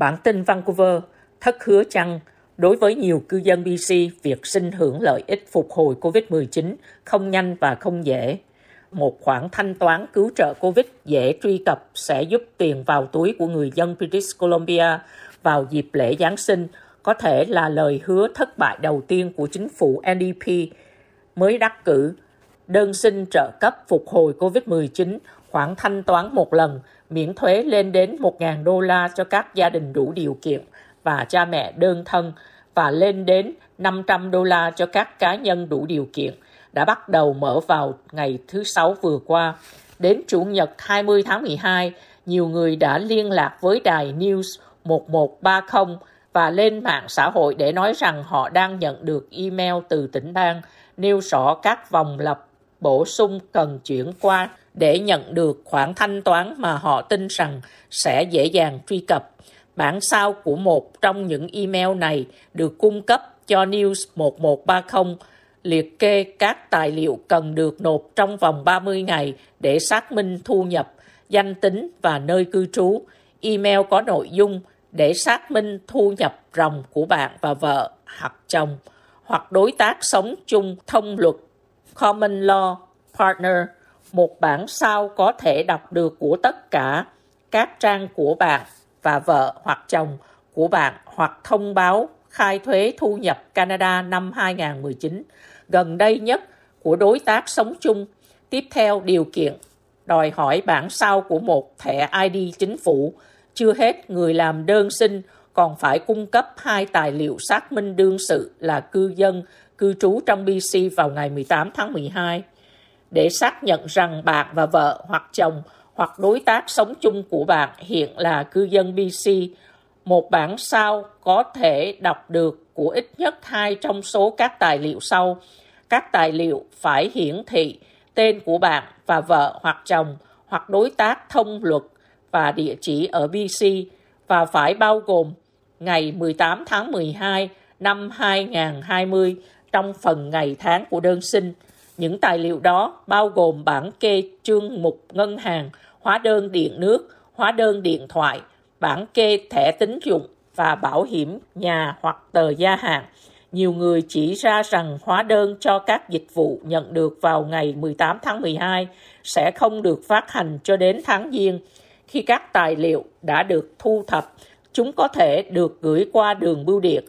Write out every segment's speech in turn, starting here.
Bản tin Vancouver, thất hứa chăng Đối với nhiều cư dân BC, việc xin hưởng lợi ích phục hồi COVID-19 không nhanh và không dễ. Một khoản thanh toán cứu trợ COVID dễ truy cập sẽ giúp tiền vào túi của người dân British Columbia vào dịp lễ Giáng sinh có thể là lời hứa thất bại đầu tiên của chính phủ NDP mới đắc cử. Đơn xin trợ cấp phục hồi COVID-19 khoản thanh toán một lần miễn thuế lên đến 1.000 đô la cho các gia đình đủ điều kiện và cha mẹ đơn thân và lên đến 500 đô la cho các cá nhân đủ điều kiện đã bắt đầu mở vào ngày thứ Sáu vừa qua. Đến Chủ nhật 20 tháng 12, nhiều người đã liên lạc với đài News 1130 và lên mạng xã hội để nói rằng họ đang nhận được email từ tỉnh bang nêu rõ các vòng lập bổ sung cần chuyển qua để nhận được khoản thanh toán mà họ tin rằng sẽ dễ dàng truy cập. Bản sao của một trong những email này được cung cấp cho News 1130 liệt kê các tài liệu cần được nộp trong vòng 30 ngày để xác minh thu nhập, danh tính và nơi cư trú. Email có nội dung để xác minh thu nhập ròng của bạn và vợ hoặc chồng hoặc đối tác sống chung thông luật Common Law Partner. Một bản sao có thể đọc được của tất cả các trang của bạn và vợ hoặc chồng của bạn hoặc thông báo khai thuế thu nhập Canada năm 2019 gần đây nhất của đối tác sống chung. Tiếp theo điều kiện đòi hỏi bản sao của một thẻ ID chính phủ. Chưa hết, người làm đơn xin còn phải cung cấp hai tài liệu xác minh đương sự là cư dân cư trú trong BC vào ngày 18 tháng 12 để xác nhận rằng bạn và vợ hoặc chồng hoặc đối tác sống chung của bạn hiện là cư dân BC. Một bản sao có thể đọc được của ít nhất hai trong số các tài liệu sau. Các tài liệu phải hiển thị tên của bạn và vợ hoặc chồng hoặc đối tác thông luật và địa chỉ ở BC và phải bao gồm ngày 18 tháng 12 năm 2020 trong phần ngày tháng của đơn xin. Những tài liệu đó bao gồm bản kê chương mục ngân hàng, hóa đơn điện nước, hóa đơn điện thoại, bản kê thẻ tín dụng và bảo hiểm nhà hoặc tờ gia hạn. Nhiều người chỉ ra rằng hóa đơn cho các dịch vụ nhận được vào ngày 18 tháng 12 sẽ không được phát hành cho đến tháng Giêng. Khi các tài liệu đã được thu thập, chúng có thể được gửi qua đường bưu điện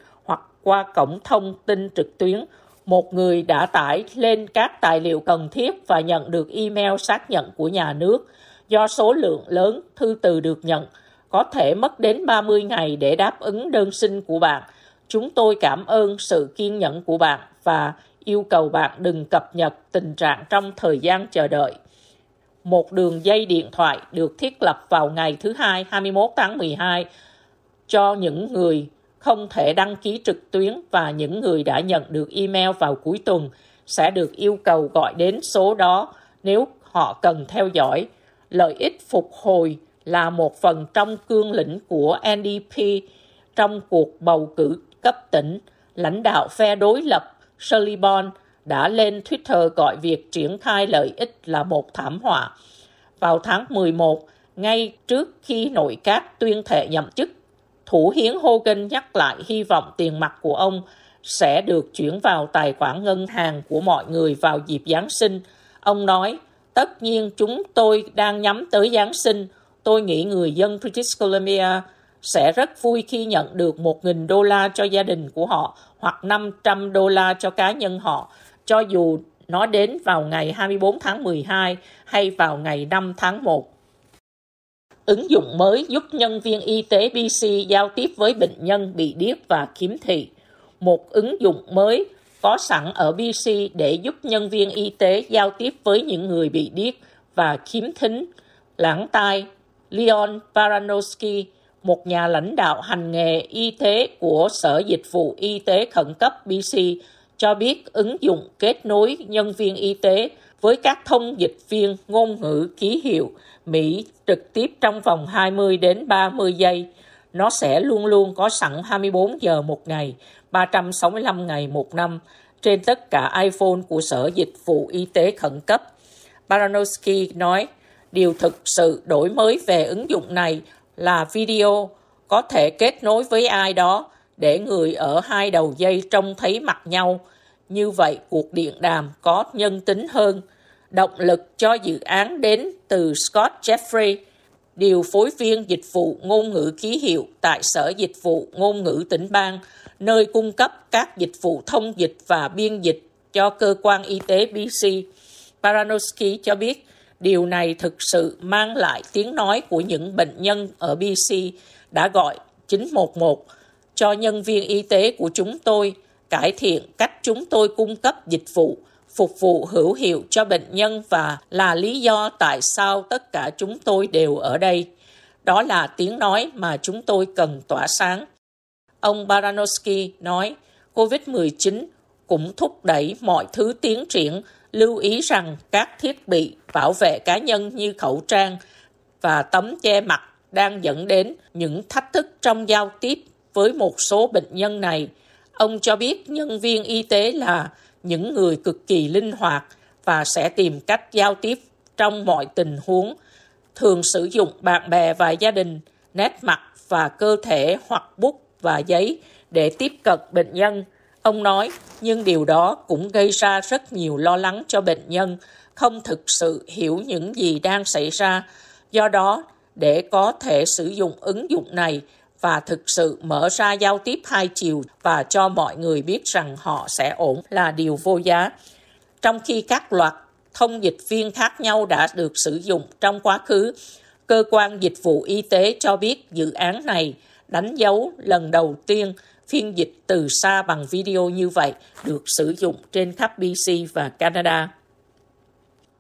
qua cổng thông tin trực tuyến một người đã tải lên các tài liệu cần thiết và nhận được email xác nhận của nhà nước. Do số lượng lớn thư từ được nhận, có thể mất đến 30 ngày để đáp ứng đơn xin của bạn. Chúng tôi cảm ơn sự kiên nhẫn của bạn và yêu cầu bạn đừng cập nhật tình trạng trong thời gian chờ đợi. Một đường dây điện thoại được thiết lập vào ngày thứ Hai 21 tháng 12 cho những người không thể đăng ký trực tuyến và những người đã nhận được email vào cuối tuần sẽ được yêu cầu gọi đến số đó nếu họ cần theo dõi. Lợi ích phục hồi là một phần trong cương lĩnh của NDP trong cuộc bầu cử cấp tỉnh. Lãnh đạo phe đối lập Shirley Bond đã lên Twitter gọi việc triển khai lợi ích là một thảm họa. Vào tháng 11, ngay trước khi nội các tuyên thệ nhậm chức Thủ hiến Hogan nhắc lại hy vọng tiền mặt của ông sẽ được chuyển vào tài khoản ngân hàng của mọi người vào dịp Giáng sinh. Ông nói, tất nhiên chúng tôi đang nhắm tới Giáng sinh. Tôi nghĩ người dân British Columbia sẽ rất vui khi nhận được 1.000 đô la cho gia đình của họ hoặc 500 đô la cho cá nhân họ, cho dù nó đến vào ngày 24 tháng 12 hay vào ngày 5 tháng 1. Ứng dụng mới giúp nhân viên y tế BC giao tiếp với bệnh nhân bị điếc và khiếm thị. Một ứng dụng mới có sẵn ở BC để giúp nhân viên y tế giao tiếp với những người bị điếc và khiếm thính, lãng tai. Leon Paranowski, một nhà lãnh đạo hành nghề y tế của Sở Dịch vụ Y tế Khẩn cấp BC, cho biết ứng dụng kết nối nhân viên y tế với các thông dịch viên ngôn ngữ ký hiệu Mỹ trực tiếp trong vòng 20 đến 30 giây. Nó sẽ luôn luôn có sẵn 24 giờ một ngày, 365 ngày một năm trên tất cả iPhone của Sở Dịch vụ Y tế khẩn cấp. Baranowski nói, điều thực sự đổi mới về ứng dụng này là video có thể kết nối với ai đó để người ở hai đầu dây trông thấy mặt nhau. Như vậy, cuộc điện đàm có nhân tính hơn. Động lực cho dự án đến từ Scott Jeffrey, điều phối viên dịch vụ ngôn ngữ ký hiệu tại Sở Dịch vụ Ngôn ngữ tỉnh bang, nơi cung cấp các dịch vụ thông dịch và biên dịch cho cơ quan y tế BC. Baranowski cho biết điều này thực sự mang lại tiếng nói của những bệnh nhân ở BC đã gọi 911 cho nhân viên y tế của chúng tôi cải thiện cách chúng tôi cung cấp dịch vụ phục vụ hữu hiệu cho bệnh nhân và là lý do tại sao tất cả chúng tôi đều ở đây. Đó là tiếng nói mà chúng tôi cần tỏa sáng. Ông Baranowski nói, COVID-19 cũng thúc đẩy mọi thứ tiến triển, lưu ý rằng các thiết bị bảo vệ cá nhân như khẩu trang và tấm che mặt đang dẫn đến những thách thức trong giao tiếp với một số bệnh nhân này. Ông cho biết nhân viên y tế là những người cực kỳ linh hoạt và sẽ tìm cách giao tiếp trong mọi tình huống, thường sử dụng bạn bè và gia đình, nét mặt và cơ thể hoặc bút và giấy để tiếp cận bệnh nhân. Ông nói, nhưng điều đó cũng gây ra rất nhiều lo lắng cho bệnh nhân, không thực sự hiểu những gì đang xảy ra. Do đó, để có thể sử dụng ứng dụng này và thực sự mở ra giao tiếp hai chiều và cho mọi người biết rằng họ sẽ ổn là điều vô giá. Trong khi các loạt thông dịch viên khác nhau đã được sử dụng trong quá khứ, cơ quan dịch vụ y tế cho biết dự án này đánh dấu lần đầu tiên phiên dịch từ xa bằng video như vậy được sử dụng trên khắp BC và Canada.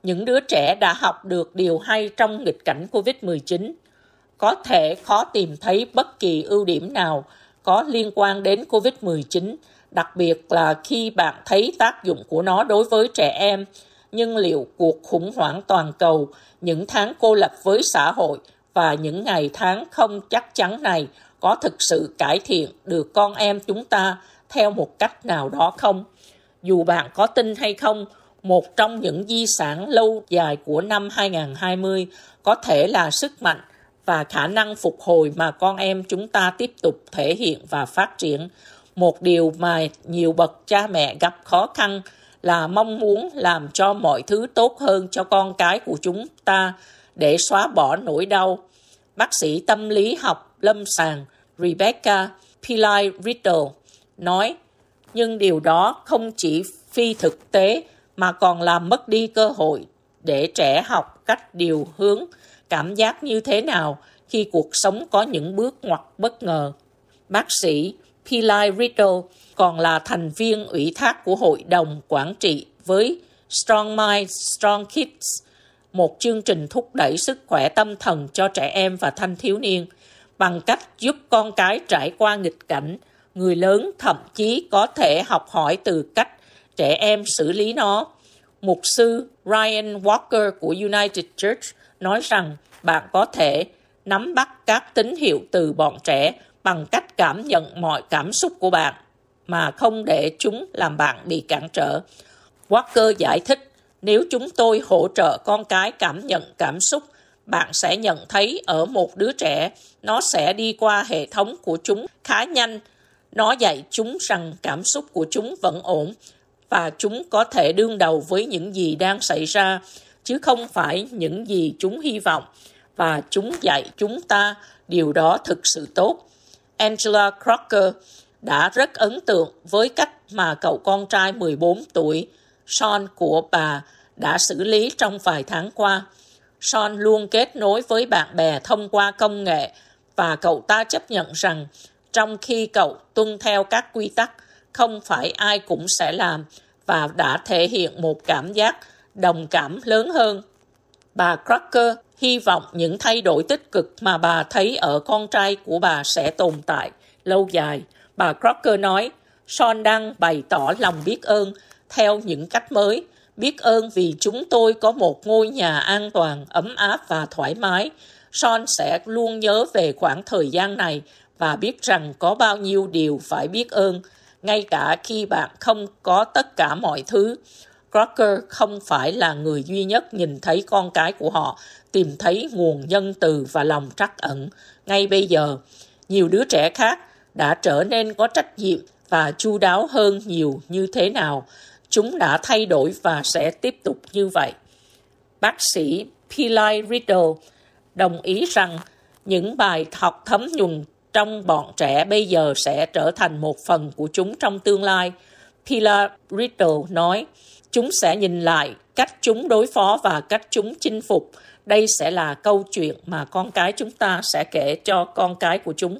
Những đứa trẻ đã học được điều hay trong nghịch cảnh COVID-19 có thể khó tìm thấy bất kỳ ưu điểm nào có liên quan đến COVID-19, đặc biệt là khi bạn thấy tác dụng của nó đối với trẻ em. Nhưng liệu cuộc khủng hoảng toàn cầu, những tháng cô lập với xã hội và những ngày tháng không chắc chắn này có thực sự cải thiện được con em chúng ta theo một cách nào đó không? Dù bạn có tin hay không, một trong những di sản lâu dài của năm 2020 có thể là sức mạnh và khả năng phục hồi mà con em chúng ta tiếp tục thể hiện và phát triển. Một điều mà nhiều bậc cha mẹ gặp khó khăn là mong muốn làm cho mọi thứ tốt hơn cho con cái của chúng ta để xóa bỏ nỗi đau. Bác sĩ tâm lý học lâm sàng Rebecca Pillai Riddle nói, nhưng điều đó không chỉ phi thực tế mà còn làm mất đi cơ hội để trẻ học cách điều hướng cảm giác như thế nào khi cuộc sống có những bước ngoặt bất ngờ. Bác sĩ Pillai Riddle còn là thành viên ủy thác của Hội đồng Quản trị với Strong Minds Strong Kids, một chương trình thúc đẩy sức khỏe tâm thần cho trẻ em và thanh thiếu niên bằng cách giúp con cái trải qua nghịch cảnh. Người lớn thậm chí có thể học hỏi từ cách trẻ em xử lý nó. Mục sư Ryan Walker của United Church nói rằng bạn có thể nắm bắt các tín hiệu từ bọn trẻ bằng cách cảm nhận mọi cảm xúc của bạn mà không để chúng làm bạn bị cản trở. Walker giải thích, nếu chúng tôi hỗ trợ con cái cảm nhận cảm xúc, bạn sẽ nhận thấy ở một đứa trẻ, nó sẽ đi qua hệ thống của chúng khá nhanh. Nó dạy chúng rằng cảm xúc của chúng vẫn ổn và chúng có thể đương đầu với những gì đang xảy ra, chứ không phải những gì chúng hy vọng và chúng dạy chúng ta điều đó thực sự tốt. Angela Crocker đã rất ấn tượng với cách mà cậu con trai 14 tuổi, Sean của bà, đã xử lý trong vài tháng qua. Sean luôn kết nối với bạn bè thông qua công nghệ và cậu ta chấp nhận rằng trong khi cậu tuân theo các quy tắc, không phải ai cũng sẽ làm và đã thể hiện một cảm giác đồng cảm lớn hơn. Bà Crocker hy vọng những thay đổi tích cực mà bà thấy ở con trai của bà sẽ tồn tại lâu dài. Bà Crocker nói, Son đang bày tỏ lòng biết ơn theo những cách mới, biết ơn vì chúng tôi có một ngôi nhà an toàn, ấm áp và thoải mái. Son sẽ luôn nhớ về khoảng thời gian này và biết rằng có bao nhiêu điều phải biết ơn, ngay cả khi bạn không có tất cả mọi thứ. Crocker không phải là người duy nhất nhìn thấy con cái của họ tìm thấy nguồn nhân từ và lòng trắc ẩn ngay bây giờ. nhiều đứa trẻ khác đã trở nên có trách nhiệm và chu đáo hơn nhiều như thế nào. Chúng đã thay đổi và sẽ tiếp tục như vậy. Bác sĩ Pillai Riddle đồng ý rằng những bài học thấm nhuần trong bọn trẻ bây giờ sẽ trở thành một phần của chúng trong tương lai. Pilar Riddle nói, chúng sẽ nhìn lại cách chúng đối phó và cách chúng chinh phục. Đây sẽ là câu chuyện mà con cái chúng ta sẽ kể cho con cái của chúng.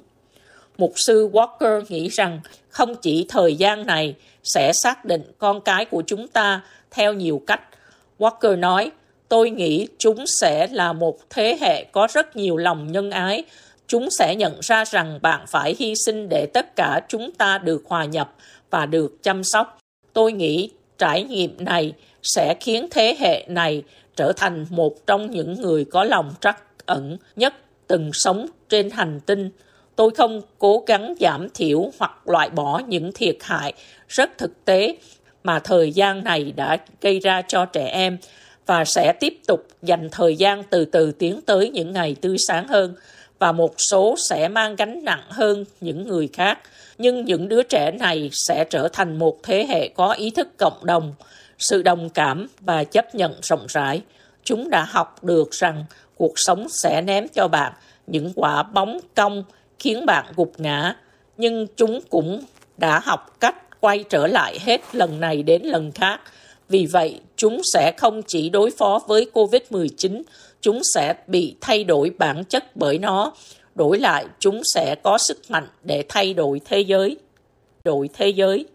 Mục sư Walker nghĩ rằng không chỉ thời gian này sẽ xác định con cái của chúng ta theo nhiều cách. Walker nói, tôi nghĩ chúng sẽ là một thế hệ có rất nhiều lòng nhân ái. Chúng sẽ nhận ra rằng bạn phải hy sinh để tất cả chúng ta được hòa nhập và được chăm sóc. Tôi nghĩ trải nghiệm này sẽ khiến thế hệ này trở thành một trong những người có lòng trắc ẩn nhất từng sống trên hành tinh. Tôi không cố gắng giảm thiểu hoặc loại bỏ những thiệt hại rất thực tế mà thời gian này đã gây ra cho trẻ em và sẽ tiếp tục dành thời gian từ từ tiến tới những ngày tươi sáng hơn và một số sẽ mang gánh nặng hơn những người khác. Nhưng những đứa trẻ này sẽ trở thành một thế hệ có ý thức cộng đồng, sự đồng cảm và chấp nhận rộng rãi. Chúng đã học được rằng cuộc sống sẽ ném cho bạn những quả bóng cong khiến bạn gục ngã, nhưng chúng cũng đã học cách quay trở lại hết lần này đến lần khác. Vì vậy, chúng sẽ không chỉ đối phó với COVID-19, chúng sẽ bị thay đổi bản chất bởi nó. Đổi lại, chúng sẽ có sức mạnh để thay đổi thế giới. Đổi thế giới